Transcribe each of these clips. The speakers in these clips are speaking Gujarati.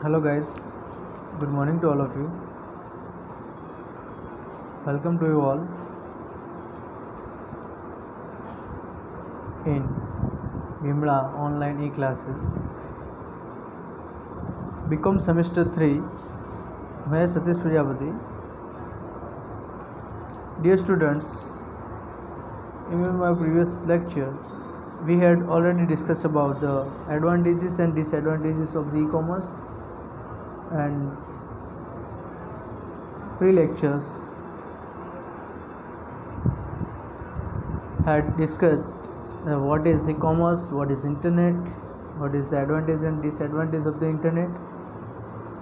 hello guys good morning to all of you welcome to you all in Vimla online e-classes become semester 3 मैं Satish Prajapati dear students in my previous lecture we had already discussed about the advantages and disadvantages of the e-commerce and pre-lectures had discussed uh, what is e-commerce what is internet what is the advantage and disadvantage of the internet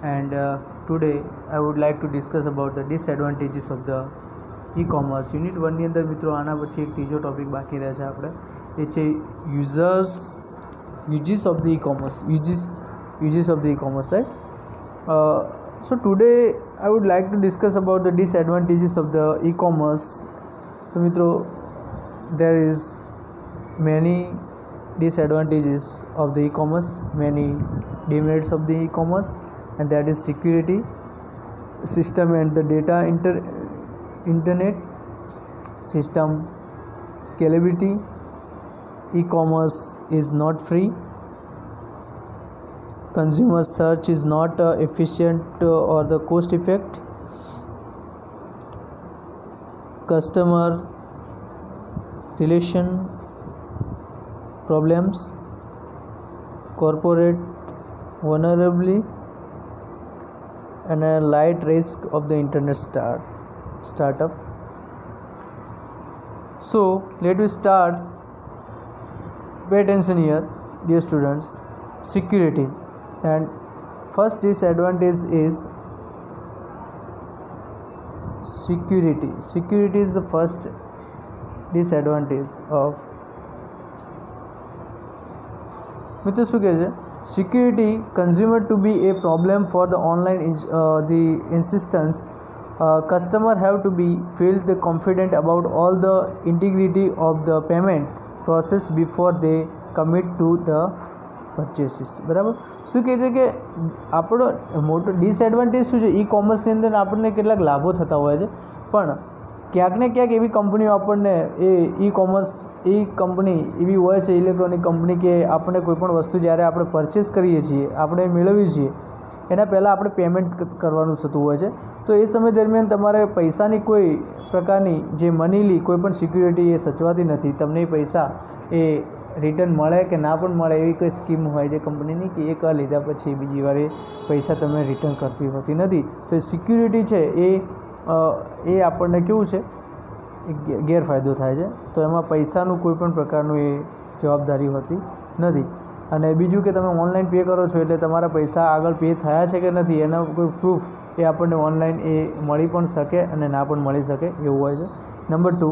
and uh, today i would like to discuss about the disadvantages of the e-commerce unit વનની અંદર મિત્રો આના પછી એક ત્રીજો ટોપિક બાકી રહે છે આપણે એ છે users uses of the e-commerce uses uses of the e-commerce right uh, so today I would like to discuss about the disadvantages of the e-commerce. So mitro, there is many disadvantages of the e-commerce, many demerits of the e-commerce, and that is security, system and the data inter- internet, system scalability. E-commerce is not free consumer search is not uh, efficient uh, or the cost effect. Customer relation problems. Corporate vulnerability and a light risk of the internet start startup. So let us start. Pay attention here dear students. Security and first disadvantage is security. Security is the first disadvantage of મિત્રો શું કહે છે security consumer to be a problem for the online the insistence customer have to be feel the confident about all the integrity of the payment process before they commit to the purchases બરાબર? શું કહે છે કે આપણો મોટો ડિસએડવાન્ટેજ શું છે? ઈ કોમર્સની અંદર આપણને કેટલાક લાભો થતા હોય છે. પણ ક્યાંક ને ક્યાંક એવી કંપનીઓ આપણને એ ઈ કોમર્સ એ કંપની એવી હોય છે ઇલેક્ટ્રોનિક કંપની કે આપણે કોઈપણ વસ્તુ જ્યારે આપણે પરચેસ કરીએ છીએ, આપણે મેળવીએ છીએ, એના પહેલાં આપણે પેમેન્ટ કરવાનું થતું હોય છે. તો એ સમય દરમિયાન તમારે પૈસાની કોઈ પ્રકારની જે મનીલી કોઈ પણ સિક્યુરિટી એ સચવાતી નથી. તમને એ પૈસા એ રિટર્ન મળે કે ના પણ મળે એવી કોઈ સ્કીમ હોય છે કંપનીની કે એક લીધા પછી બીજી વાર એ પૈસા તમે રિટર્ન કરતી હોતી નથી. તો સિક્યુરિટી છે એ એ આપણને કેવું છે? ગેરફાયદો થાય છે. તો એમાં પૈસાનું કોઈ પણ પ્રકારનું એ જવાબદારી હોતી નથી. અને બીજું કે તમે ઓનલાઈન પે કરો છો એટલે તમારા પૈસા આગળ પે થયા છે કે નથી એના કોઈ પ્રૂફ એ આપણને ઓનલાઈન એ મળી પણ શકે અને ના પણ મળી શકે એવું હોય છે. Number two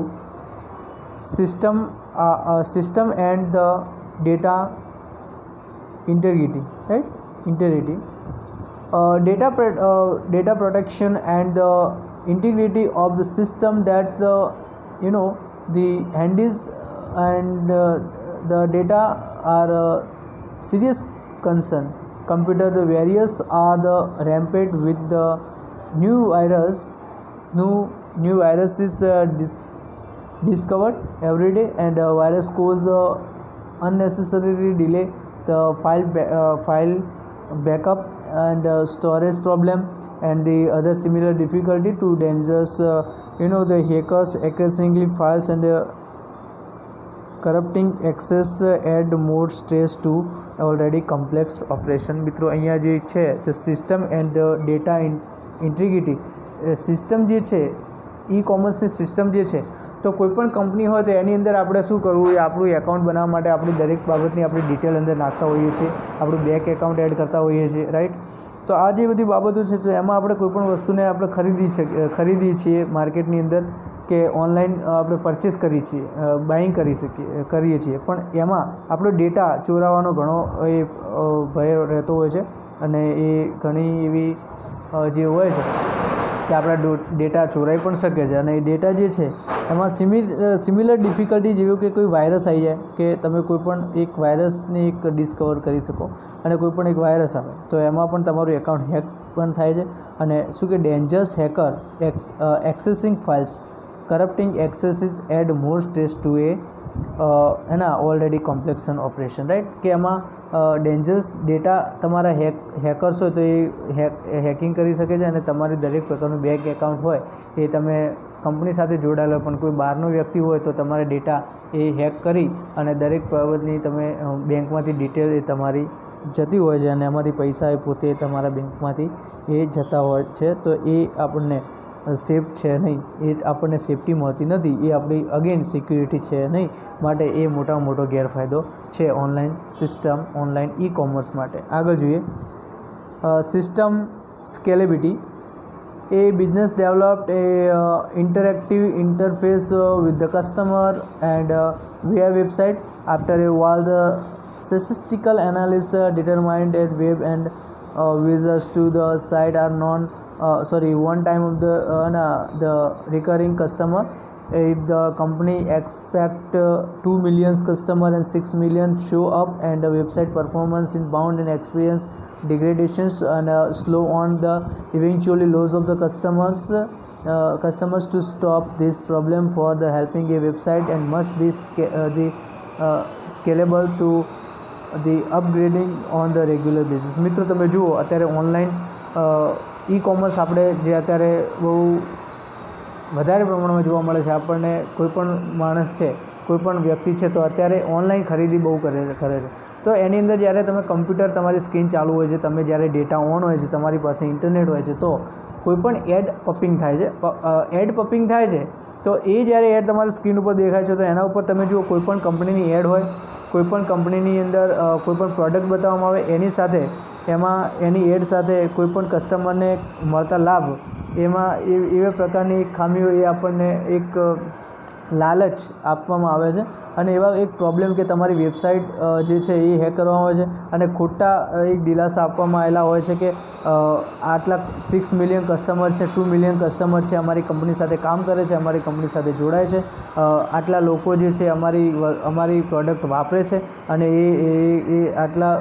system Uh, uh, system and the data integrity right integrity uh, data pro- uh, data protection and the integrity of the system that the you know the handies and uh, the data are a serious concern computer the various are the rampant with the new virus new new viruses. uh, dis- discovered every day and uh, virus cause uh, unnecessarily delay the file ba- uh, file backup and uh, storage problem and the other similar difficulty to dangerous uh, you know the hackers accessing files and uh, corrupting access uh, add more stress to already complex operation મિત્રો અહીંયા જે છે તે system and data integrity system જે છે ઈ કોમર્સની સિસ્ટમ જે છે, તો કોઈપણ કંપની હોય તો એની અંદર આપણે શું કરવું? એ આપણું એકાઉન્ટ બનાવવા માટે આપણી દરેક બાબતની આપણે ડિટેલ અંદર નાખતા હોઈએ છીએ. આપણું બેંક એકાઉન્ટ એડ કરતા હોઈએ છીએ રાઈટ તો આ જે બધી બાબતો છે, તો એમાં આપણે કોઈપણ વસ્તુને આપણે ખરીદી શકીએ ખરીદીએ છીએ માર્કેટની અંદર કે ઓનલાઈન આપણે પરચેસ કરીએ છીએ બાઇંગ કરી શકીએ કરીએ છીએ. પણ એમાં આપણો ડેટા ચોરાવાનો ઘણો એ ભય રહેતો હોય છે અને એ ઘણી એવી જે હોય છે કે આપણા ડેટા ચોરાઈ પણ શકે છે અને એ ડેટા જે છે, એમાં સિમિ સિમિલર ડિફિકલ્ટી જેવું કે કોઈ વાયરસ આવી જાય કે તમે કોઈપણ એક વાયરસને એક ડિસ્કવર કરી શકો અને કોઈ પણ એક વાયરસ આવે, તો એમાં પણ તમારું એકાઉન્ટ હેક પણ થાય છે. અને શું કે dangerous hacker, ex accessing files, corrupting accesses add more stress to એ એના ઓલરેડી કોમ્પ્લેક્શન ઓપરેશન રાઈટ કે એમાં ડેન્જરસ ડેટા તમારા હેક હેકર્સ હોય તો એ હેક હેકિંગ કરી શકે છે અને તમારી દરેક પ્રકારનું બેંક એકાઉન્ટ હોય એ તમે કંપની સાથે જોડાયેલો પણ કોઈ બહારનો વ્યક્તિ હોય તો તમારે ડેટા એ હેક કરી અને દરેક બાબતની તમે બેંકમાંથી ડિટેલ એ તમારી જતી હોય છે અને એમાંથી પૈસા એ પોતે તમારા બેંકમાંથી એ જતા હોય છે. તો એ આપણને સેફ છે નહીં એ આપણને સેફટી મળતી નથી એ આપણી અગેન સિક્યુરિટી છે નહીં માટે એ મોટામાં મોટો ગેરફાયદો છે online system online e commerce માટે આગળ જોઈએ system developed a uh, interactive interface uh, with the customer and uh, via website after a while the statistical analysis uh, determined that web and uh, visitors to the are non uh, sorry one time of the uh, no, the recurring customer if the company expect uh, 2 million customer and 6 million show up and the website performance in bound and experience degradations and uh, slow on the eventually loss of the customers uh, customers to stop this problem for the helping a website and must be sca- uh, the uh, scalable to the upgrading on the regular basis મિત્રો તમે જુઓ અત્યારે ઓનલાઈન ઈ કોમર્સ આપણે જે અત્યારે બહુ વધારે પ્રમાણમાં જોવા મળે છે, આપણને કોઈ પણ માણસ છે, કોઈ પણ વ્યક્તિ છે, તો અત્યારે ઓનલાઈન ખરીદી બહુ કરે કરે છે. તો એની અંદર જ્યારે તમે કમ્પ્યુટર તમારી સ્ક્રીન ચાલુ હોય છે, તમે જ્યારે ડેટા ઓન હોય છે, તમારી પાસે ઇન્ટરનેટ હોય છે, તો કોઈપણ એડ પપિંગ થાય છે એડ પપિંગ થાય છે, તો એ જ્યારે એડ તમારી સ્ક્રીન ઉપર દેખાય છે, તો એના ઉપર તમે જુઓ કોઈપણ કંપનીની એડ હોય કોઈપણ કંપનીની અંદર કોઈપણ પ્રોડક્ટ બતાવવામાં આવે, એની સાથે એમાં એની એડ સાથે કોઈપણ કસ્ટમરને મળતા લાભ, એમાં એ, એવા પ્રકારની ખામીઓ એ આપણને એક લાલચ આપવામાં આવે છે. અને એવા એક પ્રોબ્લેમ કે તમારી વેબસાઇટ જે છે એ હેક કરવામાં આવે છે અને ખોટા એક દિલાસા આપવામાં આવેલા હોય છે કે આટલા સિક્સ મિલિયન કસ્ટમર છે ટુ મિલિયન કસ્ટમર છે, અમારી કંપની સાથે કામ કરે છે, અમારી કંપની સાથે જોડાય છે આટલા લોકો જે છે, અમારી અમારી પ્રોડક્ટ વાપરે છે અને એ એ એ આટલા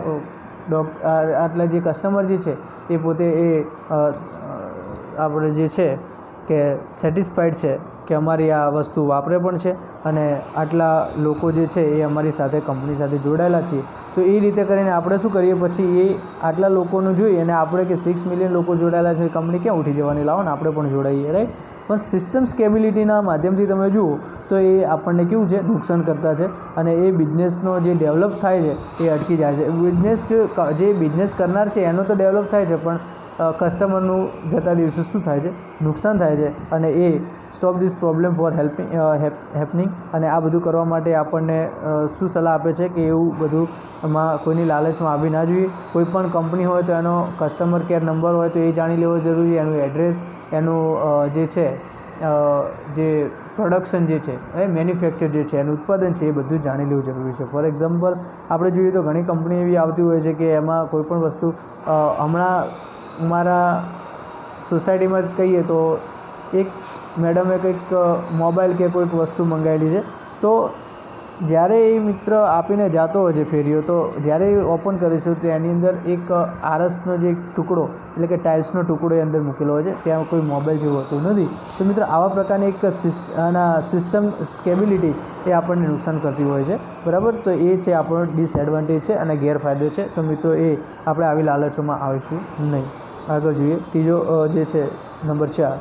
ડોક આટલા જે કસ્ટમર જે છે, એ પોતે એ આપણે જે છે કે સેટિસ્ફાઈડ છે કે અમારી આ વસ્તુ વાપરે પણ છે અને આટલા લોકો જે છે એ અમારી સાથે કંપની સાથે જોડાયેલા છીએ. તો એ રીતે કરીને આપણે શું કરીએ? પછી એ આટલા લોકોનું જોઈએ અને આપણે કે સિક્સ મિલિયન લોકો જોડાયેલા છે કંપની ક્યાં ઉઠી જવાની? લાવો ને આપણે પણ જોડાઈએ રાઈટ પણ સિસ્ટમ સ્કેબિલિટીના માધ્યમથી તમે જુઓ, તો એ આપણને કેવું છે, નુકસાન કરતા છે અને એ બિઝનેસનો જે ડેવલપ થાય છે, એ અટકી જાય છે. બિઝનેસ જે બિઝનેસ કરનાર છે, એનો તો ડેવલપ થાય છે, પણ કસ્ટમરનું જતા દિવસે શું થાય છે? નુકસાન થાય છે અને એ stop this problem for helping happening અને આ બધું કરવા માટે આપણને શું સલાહ આપે છે કે એવું બધું એમાં કોઈની લાલચમાં આવી ના જોઈએ. કોઈ પણ કંપની હોય તો એનો કસ્ટમર કેર નંબર હોય તો એ જાણી લેવો જરૂરી, એનું એડ્રેસ એનું જે છે જે પ્રોડક્શન જે છે, એ મેન્યુફેક્ચર જે છે, એનું ઉત્પાદન છે, એ બધું જાણી લેવું જરૂરી છે. ફોર એક્ઝામ્પલ આપણે જોઈએ તો ઘણી કંપની એવી આવતી હોય છે કે એમાં કોઈપણ વસ્તુ હમણાં મારા સોસાયટીમાં જ કહીએ તો એક મેડમે કંઈક મોબાઈલ કે કોઈક વસ્તુ મંગાવેલી છે. તો જ્યારે એ મિત્ર આપીને જતો હોય છે ફેરીઓ, તો જ્યારે એ ઓપન કરીશું તો એની અંદર એક આરસનો જે ટુકડો, એટલે કે ટાઇલ્સનો ટુકડો એ અંદર મૂકેલો હોય છે. ત્યાં કોઈ મોબાઈલ જેવું હોતું નથી. તો મિત્ર, આવા પ્રકારની એક આના સિસ્ટમ સ્કેબિલિટી એ આપણને નુકસાન કરતી હોય છે. બરાબર? તો એ છે આપણો ડિસએડવાન્ટેજ છે અને ગેરફાયદો છે. તો મિત્રો, એ આપણે આવી લાલચોમાં આવીશું નહીં. આગળ જોઈએ. ત્રીજો જે છે, નંબર ચાર.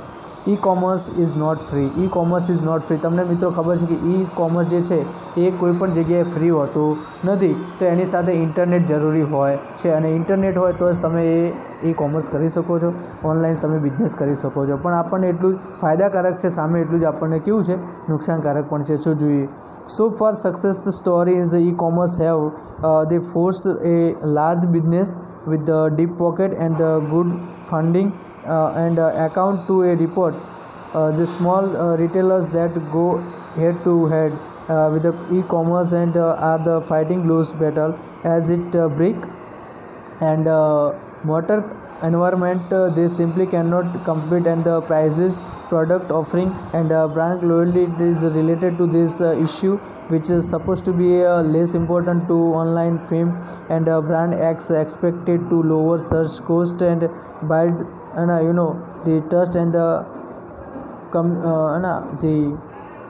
E commerce is not free e commerce is not free તમને મિત્રો ખબર છે કે ઈ કોમર્સ જે છે એ કોઈપણ જગ્યાએ ફ્રી હોતું નથી. તો એની સાથે ઇન્ટરનેટ જરૂરી હોય છે અને ઇન્ટરનેટ હોય તો જ તમે એ ઈ કોમર્સ કરી શકો છો. ઓનલાઈન તમે બિઝનેસ કરી શકો છો. પણ આપણને એટલું જ ફાયદાકારક છે સામે એટલું જ આપણને કેવું છે નુકસાનકારક પણ છે. જો જોઈએ so far success story is e commerce have have uh, a large business with the deep pocket and the good funding and uh, account to a report. Uh, the small uh, retailers that go head to head uh, with the e-commerce and uh, are the fighting lose battle as it uh, brick and uh, mortar environment uh, they simply cannot compete and the prices product offering and uh, brand loyalty is related to this uh, issue which is supposed to be uh, less important to online fame and uh, brand acts expected to lower search cost and build and you know the trust and the com uh, and the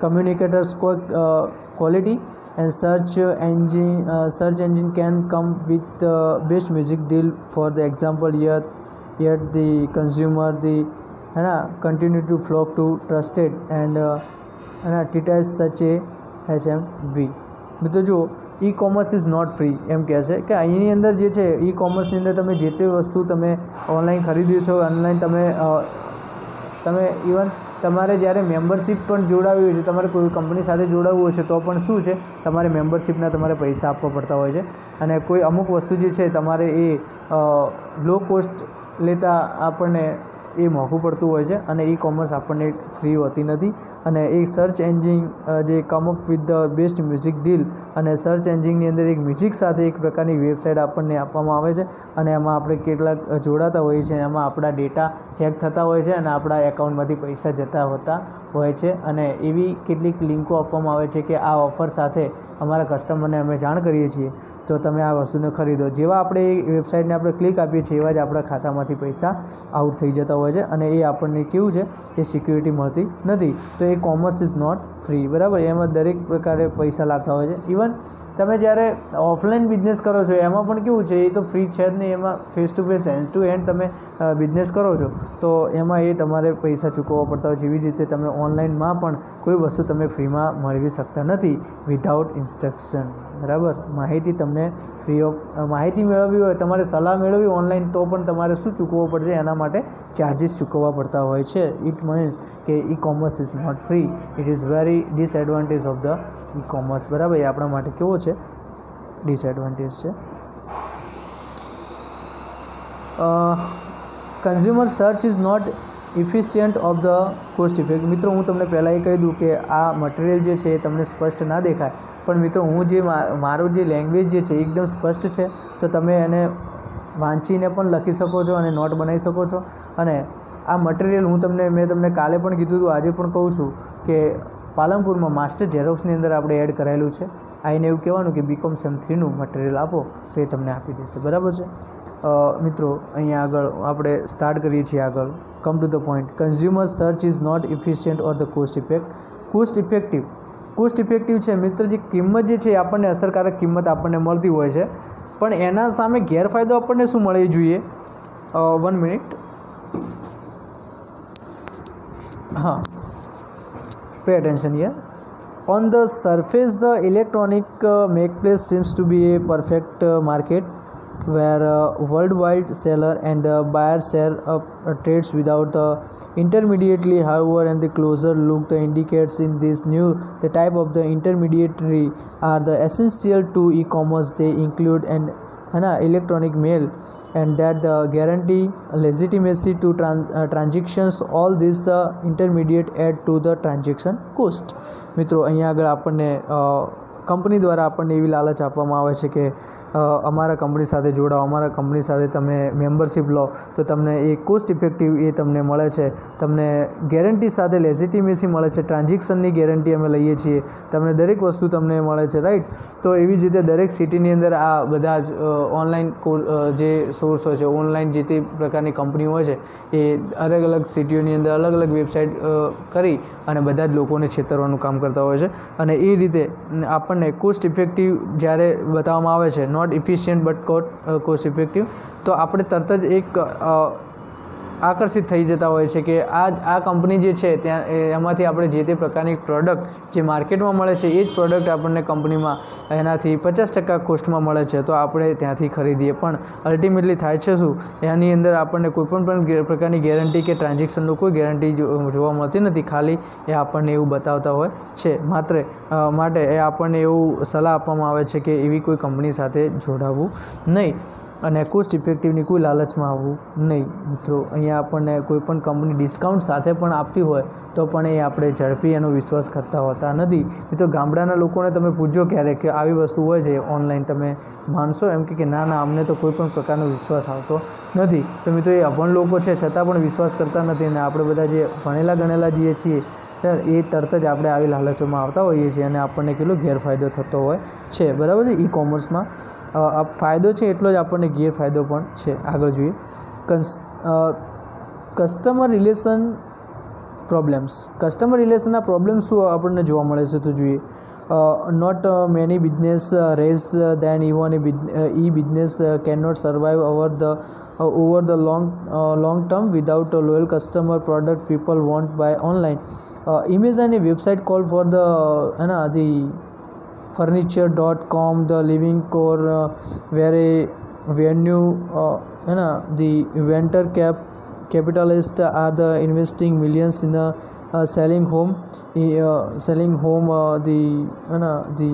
communicators uh, quality and search engine uh, search engine can come with the uh, best music deal. For the example yet yet the consumer the and uh, continue to flock to trusted and uh, and uh, such a HMV મિત્રો e commerce is not free એમ કહે છે કે અહીંની અંદર જે છે ઈ કોમર્સની અંદર તમે જે તે વસ્તુ તમે ઓનલાઈન ખરીદ્યું છો ઓનલાઈન તમે તમે ઇવન તમારે જ્યારે મેમ્બરશિપ પણ જોડાવી હોય છે, તમારે કોઈ કંપની સાથે જોડાવવું હોય છે, તો પણ શું છે, તમારે મેમ્બરશિપના તમારે પૈસા આપવા પડતા હોય છે. અને કોઈ અમુક વસ્તુ જે છે, તમારે એ લો કોસ્ટ લેતા આપણને એ મોંઘું પડતું હોય છે અને ઈ કોમર્સ આપણને ફ્રી હોતી નથી. અને એ સર્ચ એન્જિન જે come up with the best music deal અને સર્ચ એન્જિનની અંદર એક મ્યુઝિક સાથે એક પ્રકારની વેબસાઇટ આપણને આપવામાં આવે છે. અને એમાં આપણે કેટલાક જોડાતા હોઈએ છીએ. એમાં આપણા ડેટા હેક થતા હોય છે અને આપણા એકાઉન્ટમાંથી પૈસા જતા હોતા હોય છે અને એવી કેટલીક લિંકો આપવામાં આવે છે કે આ ઓફર સાથે અમારા કસ્ટમરને અમે જાણ કરીએ છીએ. તો તમે આ વસ્તુને ખરીદો. જેવા આપણે એ વેબસાઇટને આપણે ક્લિક આપીએ છીએ, એવા જ આપણા ખાતામાંથી પૈસા આઉટ થઈ જતા હોય છે અને એ આપણને કેવું છે એ સિક્યુરિટી મળતી નથી. તો e commerce is not free. બરાબર? એમાં દરેક પ્રકારે પૈસા લાગતા હોય છે. ઇવન તમે જ્યારે ઓફલાઈન બિઝનેસ કરો છો, એમાં પણ કેવું છે, એ તો ફ્રી છે જ નહીં, એમાં face to face end to end તમે બિઝનેસ કરો છો, તો એમાં એ તમારે પૈસા ચૂકવવા પડતા હોય. જેવી રીતે તમે ઓનલાઈનમાં પણ કોઈ વસ્તુ તમે ફ્રીમાં મેળવી શકતા નથી વિધાઉટ ઇન્સ્ટ્રક્શન બરાબર? માહિતી તમને ફ્રી ઓફ માહિતી મેળવવી હોય, તમારે સલાહ મેળવવી ઓનલાઈન તો પણ તમારે શું ચૂકવવું પડશે, એના માટે ચાર્જિસ ચૂકવવા પડતા હોય છે. ઇટ મીન્સ કે e commerce is not free it is very disadvantage of the e commerce બરાબર? એ આપણા માટે કેવો છે? ડિસએડવાન્ટેજ છે. Consumer search is not efficient of the cost effect મિત્રો, હું તમને પહેલાં એ કહી દઉં કે આ મટીરિયલ જે છે એ તમને સ્પષ્ટ ના દેખાય. પણ મિત્રો, હું જે મારું જે લેંગ્વેજ જે છે એકદમ સ્પષ્ટ છે. તો તમે એને વાંચીને પણ લખી શકો છો અને નોટ બનાવી શકો છો. અને આ મટીરિયલ હું તમને, મેં તમને કાલે પણ કીધું હતું, આજે પણ કહું છું કે પાલનપુરમાં માસ્ટર ઝેરોક્સની અંદર આપણે એડ કરાયેલું છે. આઈને એવું કહેવાનું કે બીકોમ સેમ થ્રીનું મટીરિયલ આપો, તો એ તમને આપી દેશે. બરાબર છે? મિત્રો, અહીંયા આગળ આપણે સ્ટાર્ટ કરીએ છીએ આગળ. Come to the point consumer search is not efficient or the cost effect cost effective cost effective છે મિત્ર જે કિંમત જે છે એ આપણને અસરકારક કિંમત આપણને મળતી હોય છે. પણ એના સામે ગેરફાયદો આપણને શું મળવી જોઈએ? વન મિનિટ હા. Pay attention here on the surface the electronic uh, marketplace seems to be a perfect uh, market where uh, worldwide seller and the buyer share uh, uh, trades without the intermediately however and the closer look the indicates in this new the type of the intermediary are the essential to e-commerce. They include an an electronic mail and that the guarantee legitimacy to trans, uh, transactions all this the intermediate add to the transaction cost મિત્રો અહીંયા આગળ આપણને કંપની દ્વારા આપણને એવી લાલચ આપવામાં આવે છે કે અમારા કંપની સાથે જોડાઓ, અમારા કંપની સાથે તમે મેમ્બરશિપ લો, તો તમને એ કોસ્ટ ઇફેક્ટિવ એ તમને મળે છે. તમને ગેરંટી સાથે લેઝિટીમેસી મળે છે. ટ્રાન્ઝેક્શનની ગેરંટી અમે લઈએ છીએ. તમને દરેક વસ્તુ તમને મળે છે, રાઈટ? તો એવી જ રીતે દરેક સિટીની અંદર આ બધા જ ઓનલાઈન જે સોર્સ હોય છે, ઓનલાઈન જે તે પ્રકારની કંપનીઓ હોય છે, એ અલગ અલગ સિટીઓની અંદર અલગ અલગ વેબસાઇટ કરી અને બધા જ લોકોને છેતરવાનું કામ કરતા હોય છે. અને એ રીતે આપણને કોસ્ટ ઇફેક્ટિવ જ્યારે બતાવવામાં આવે છે not efficient but cot cost effective તો આપણે તરત જ એક આકર્ષિત થઈ જતા હોય છે કે આ આ કંપની જે છે, ત્યાં એમાંથી આપણે જે તે પ્રકારની પ્રોડક્ટ જે માર્કેટમાં મળે છે, એ જ પ્રોડક્ટ આપણને કંપનીમાં એનાથી પચાસ ટકા કોસ્ટમાં મળે છે. તો આપણે ત્યાંથી ખરીદીએ. પણ અલ્ટિમેટલી થાય છે શું? એની અંદર આપણને કોઈપણ પણ પણ પ્રકારની ગેરંટી કે ટ્રાન્ઝેક્શનનું કોઈ ગેરંટી જોવા મળતી નથી. ખાલી એ આપણને એવું બતાવતા હોય છે. માત્ર માટે એ આપણને એવું સલાહ આપવામાં આવે છે કે એવી કોઈ કંપની સાથે જોડાવવું નહીં. અને કોસ્ટ ઇફેક્ટિવની કોઈ લાલચમાં આવવું નહીં, મિત્રો. અહીંયા આપણને કોઈપણ કંપની ડિસ્કાઉન્ટ સાથે પણ આપતી હોય, તો પણ એ આપણે ઝડપી એનો વિશ્વાસ કરતા હોતા નથી. મિત્રો, ગામડાના લોકોને તમે પૂછજો ક્યારેક કે આવી વસ્તુ હોય છે ઓનલાઈન તમે માનશો એમ કે ના ના, અમને તો કોઈ પણ પ્રકારનો વિશ્વાસ આવતો નથી. તો મિત્રો, એ અભણ લોકો છે, છતાં પણ વિશ્વાસ કરતા નથી અને આપણે બધા જે ભણેલા ગણેલા જે છીએ એ તરત જ આપણે આવી લાલચોમાં આવતા હોઈએ છીએ અને આપણને કેટલો ગેરફાયદો થતો હોય છે. બરાબર છે? ઈ કોમર્સમાં ફાયદો છે એટલો જ આપણને ગેરફાયદો પણ છે. આગળ જોઈએ. Cons customer relation problems customer રિલેશનના problem શું આપણને જોવા મળે છે તો જોઈએ. Not many business raise then even e business can not survive our the over the long long term without loyal customer product people want buy online image અને વેબસાઇટ કોલ ફોર ધ એના है furniture.com the living core uh, where a venue uh, you know the venture cap capitalists are the investing millions in the eh, uh, selling home selling home the you know the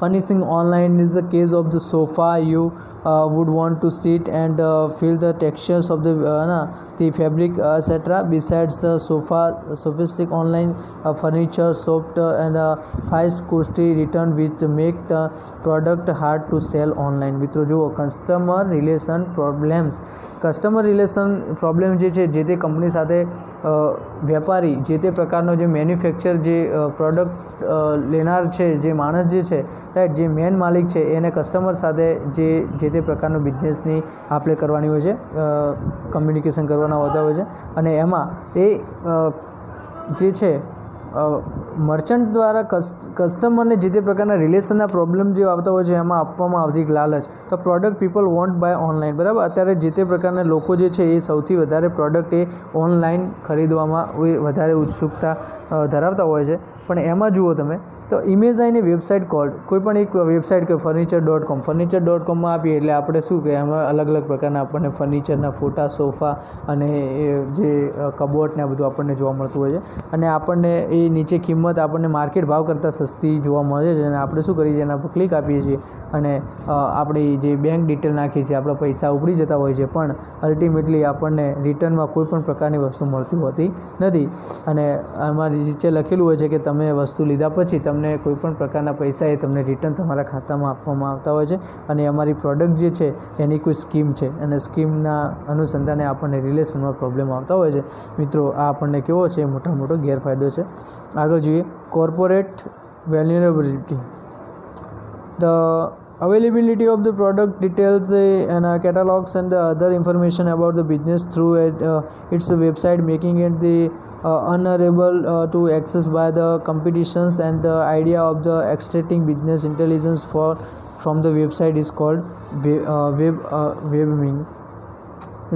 furnishing online is the case of the sofa you uh, would want to sit and uh, feel the textures of the uh, na, the fabric etc besides the sofa sophisticated online uh, furniture soft uh, and uh, price costly return which make the product hard to sell online મિત્રો જુઓ customer relation problems customer relation problem જે છે જે તે કંપની સાથે વેપારી જે તે પ્રકારનો જે મેન્યુફેક્ચર જે પ્રોડક્ટ લેનાર છે જે માણસ જે છે રાઈટ જે મેન માલિક છે, એને કસ્ટમર સાથે જે જે તે પ્રકારનો બિઝનેસની આપણે કરવાની હોય છે કમ્યુનિકેશન કરવાના હોતા હોય છે. અને એમાં એ જે છે મર્ચન્ટ દ્વારા કસ્ટમરને જે તે પ્રકારના રિલેશનના પ્રોબ્લેમ જે આવતા હોય છે, એમાં આપવામાં આવતી લાલચ. તો product people want buy online બરાબર? અત્યારે જે તે પ્રકારના લોકો જે છે, એ સૌથી વધારે પ્રોડક્ટ એ ઓનલાઈન ખરીદવામાં વધારે ઉત્સુકતા ધરાવતા હોય છે. પણ એમાં જુઓ તમે તો ઇમેજ આવીને વેબસાઇટ કોલ્ડ કોઈ પણ એક વેબસાઇટ કે furniture dot com furniture dot કોમમાં આપીએ એટલે આપણે શું કે એમાં અલગ અલગ પ્રકારના આપણને ફર્નિચરના ફોટા, સોફા અને એ જે કબોર્ડ ને આ બધું આપણને જોવા મળતું હોય છે. અને આપણને એ નીચે કિંમત આપણને માર્કેટ ભાવ કરતાં સસ્તી જોવા મળે છે અને આપણે શું કરીએ છીએ, એના પર ક્લિક આપીએ છીએ. અને આપણી જે બેંક ડિટેલ નાખીએ છીએ, આપણા પૈસા ઉપડી જતા હોય છે, પણ અલ્ટિમેટલી આપણને રિટર્નમાં કોઈ પણ પ્રકારની વસ્તુ મળતી હોતી નથી. અને આમાં નીચે લખેલું હોય છે કે તમે વસ્તુ લીધા પછી તમને તમને કોઈપણ પ્રકારના પૈસા એ તમને રિટર્ન તમારા ખાતામાં આપવામાં આવતા હોય છે. અને અમારી પ્રોડક્ટ જે છે એની કોઈ સ્કીમ છે. અને સ્કીમના અનુસંધાને આપણને રિલેશનમાં પ્રોબ્લેમ આવતા હોય છે. મિત્રો આ આપણને કેવો છે? મોટા મોટો ગેરફાયદો છે. આગળ જોઈએ. Corporate vulnerability the of the product details uh, and uh, catalogs and the other information about the business through it, uh, its website making unable uh, to access by the competitions and the idea of the extracting business intelligence for from the website is called web, uh, web uh,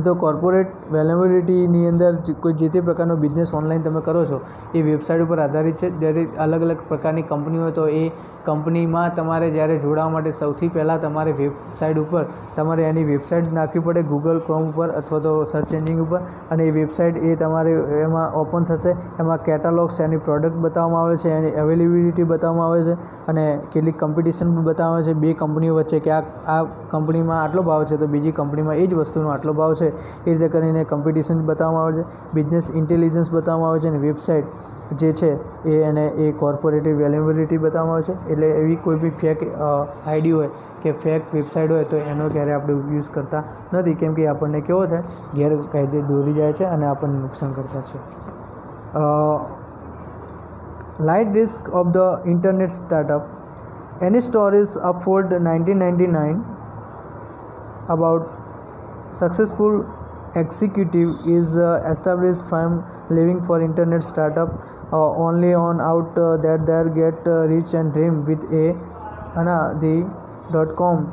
તો કોર્પોરેટ વેલેબિલિટીની અંદર કોઈ જે તે પ્રકારનો બિઝનેસ ઓનલાઈન તમે કરો છો, એ વેબસાઇટ ઉપર આધારિત છે. જ્યારે અલગ અલગ પ્રકારની કંપની હોય તો એ કંપનીમાં તમારે જ્યારે જોડાવા માટે સૌથી પહેલાં તમારે વેબસાઇટ ઉપર તમારે એની વેબસાઇટ નાખવી પડે ગૂગલ ક્રોમ ઉપર અથવા તો સર્ચ એન્જિન ઉપર અને એ વેબસાઇટ એ તમારે એમાં ઓપન થશે. એમાં કેટાલોગ્સ એની પ્રોડક્ટ બતાવવામાં આવે છે, એની અવેલેબિલિટી બતાવવામાં આવે છે અને કેટલીક કોમ્પિટિશન બતાવવામાં આવે છે. બે કંપનીઓ વચ્ચે કે આ આ કંપનીમાં આટલો ભાવ છે તો બીજી કંપનીમાં એ જ વસ્તુનો આટલો ભાવ છે. એ રીતે કરીને કોમ્પિટિશન બતાવવામાં આવે છે. બિઝનેસ ઇન્ટેલિજન્સ બતાવવામાં આવે છે અને વેબસાઇટ જે છે એ એને એ કોર્પોરેટિવ વેલ્યુબિલિટી બતાવવામાં આવે છે. એટલે એવી કોઈ બી ફેક આઈડી હોય કે ફેક વેબસાઇટ હોય તો એનો ક્યારે આપણે યુઝ કરતા નથી. કેમ કે આપણને કેવો થાય, ગેરકાયદે દોરી જાય છે અને આપણને નુકસાન કરતા છે. Light risk of the internet startup any stories afford nineteen ninety nine about successful executive is uh, established firm living for internet startup uh, only on out uh, that there get uh, rich and dream with a ana the dot com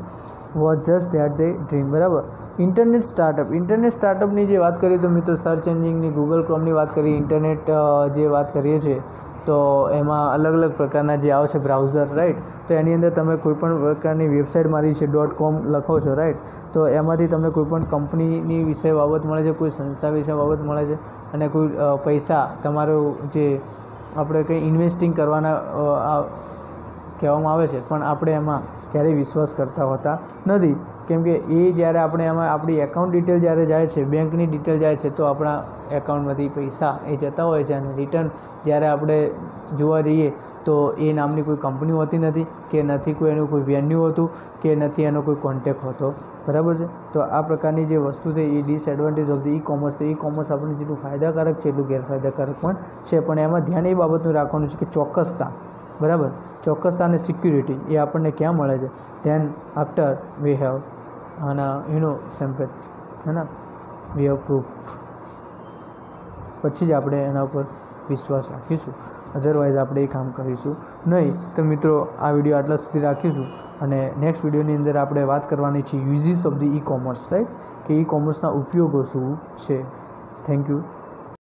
was just that they dream બરાબર ઇન્ટરનેટ સ્ટાર્ટઅપ ઇન્ટરનેટ સ્ટાર્ટઅપની જે વાત કરીએ તો મિત્રો સર્ચ એન્જિનની ગૂગલ ક્રોમની વાત કરીએ ઇન્ટરનેટ જે વાત કરીએ છીએ તો એમાં અલગ અલગ પ્રકારના જે આવે છે બ્રાઉઝર રાઈટ તો એની અંદર તમે કોઈપણ પ્રકારની વેબસાઇટ મારી છે, ડોટ કોમ લખો છો રાઈટ તો એમાંથી તમને કોઈપણ કંપનીની વિશે બાબત મળે છે, કોઈ સંસ્થા વિશે બાબત મળે છે અને કોઈ પૈસા તમારું જે આપણે કંઈ ઇન્વેસ્ટિંગ કરવાના કહેવામાં આવે છે, પણ આપણે એમાં ક્યારેય વિશ્વાસ કરતા હોતા નથી. કેમ કે એ જ્યારે આપણે એમાં આપણી એકાઉન્ટ ડિટેલ જ્યારે જાય છે બેંકની ડિટેલ જાય છે, તો આપણા એકાઉન્ટમાંથી પૈસા એ જતા હોય છે અને રિટર્ન જ્યારે આપણે જોવા જઈએ તો એ નામની કોઈ કંપની હોતી નથી, કે નથી કોઈ એનું કોઈ વેન્યુ હતું, કે નથી એનો કોઈ કોન્ટેક હોતો. બરાબર છે? તો આ પ્રકારની જે વસ્તુ છે, એ ડિસએડવાન્ટેજ ઓફ ઈ કોમર્સ છે. ઈ કોમર્સ આપણને જેટલું ફાયદાકારક છે, એટલું ગેરફાયદાકારક પણ છે. પણ એમાં ધ્યાન એ બાબતનું રાખવાનું છે કે ચોક્કસતા. બરાબર? ચોક્કસતા અને સિક્યુરિટી એ આપણને ક્યાં મળે છે? ધેન આફ્ટર વી હેવ અને યુનો સેમ્પેટ હે ને? વી હેવ પ્રૂફ પછી જ આપણે એના ઉપર વિશ્વાસ રાખીશું. અધરવાઇઝ આપણે એ કામ કરીશું. નહીં, તો મિત્રો, આ વીડિયો આટલા સુધી રાખીશું અને નેક્સ્ટ વિડીયોની અંદર આપણે વાત કરવાની છે uses of the e commerce right કે ઈ કોમર્સના ઉપયોગો શું છે? Thank you